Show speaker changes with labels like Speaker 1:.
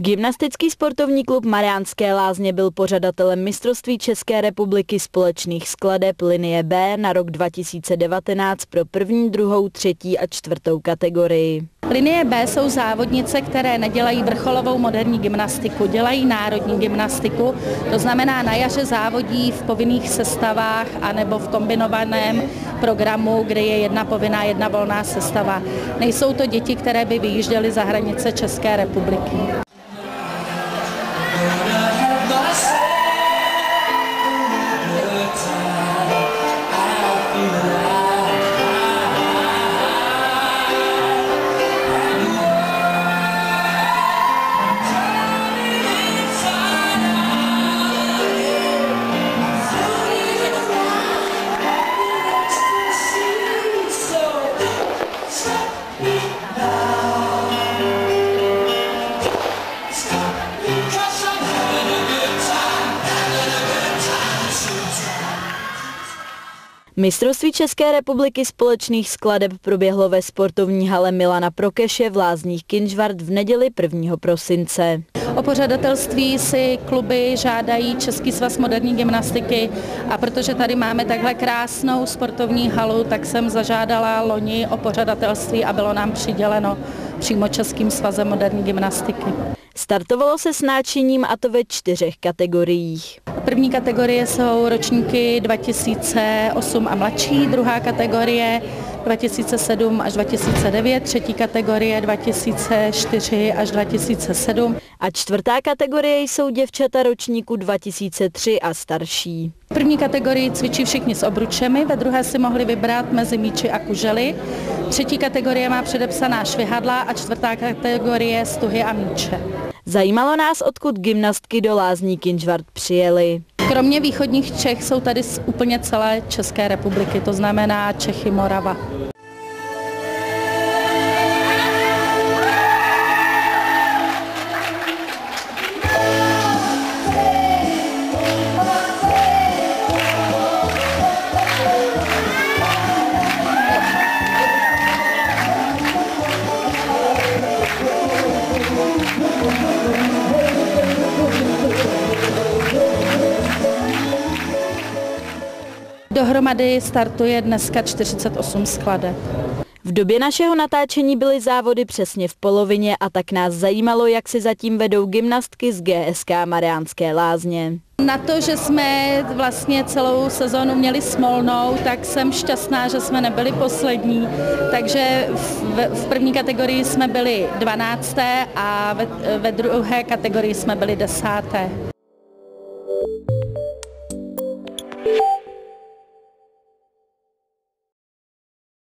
Speaker 1: Gymnastický sportovní klub Mariánské lázně byl pořadatelem mistrovství České republiky společných skladeb linie B na rok 2019 pro první, druhou, třetí a čtvrtou kategorii.
Speaker 2: Linie B jsou závodnice, které nedělají vrcholovou moderní gymnastiku, dělají národní gymnastiku, to znamená na jaře závodí v povinných sestavách anebo v kombinovaném programu, kde je jedna povinná, jedna volná sestava. Nejsou to děti, které by vyjížděly za hranice České republiky.
Speaker 1: Mistrovství České republiky společných skladeb proběhlo ve sportovní hale Milana Prokeše v Lázních Kinžvart v neděli 1. prosince.
Speaker 2: O pořadatelství si kluby žádají Český svaz moderní gymnastiky a protože tady máme takhle krásnou sportovní halu, tak jsem zažádala loni o pořadatelství a bylo nám přiděleno přímo Českým svazem moderní gymnastiky.
Speaker 1: Startovalo se s náčiním a to ve čtyřech kategoriích.
Speaker 2: První kategorie jsou ročníky 2008 a mladší, druhá kategorie 2007 až 2009, třetí kategorie 2004 až 2007.
Speaker 1: A čtvrtá kategorie jsou děvčata ročníku 2003 a starší.
Speaker 2: V první kategorii cvičí všichni s obručemi, ve druhé si mohli vybrat mezi míči a kužely. Třetí kategorie má předepsaná švihadla a čtvrtá kategorie stuhy a míče.
Speaker 1: Zajímalo nás, odkud gymnastky do Lázní Kinžvart přijeli.
Speaker 2: Kromě východních Čech jsou tady z úplně celé České republiky, to znamená Čechy, Morava. Dohromady startuje dneska 48 skladeb.
Speaker 1: V době našeho natáčení byly závody přesně v polovině a tak nás zajímalo, jak si zatím vedou gymnastky z GSK Mariánské lázně.
Speaker 2: Na to, že jsme vlastně celou sezónu měli smolnou, tak jsem šťastná, že jsme nebyli poslední. Takže v, v první kategorii jsme byli 12. a ve, ve druhé kategorii jsme byli desáté.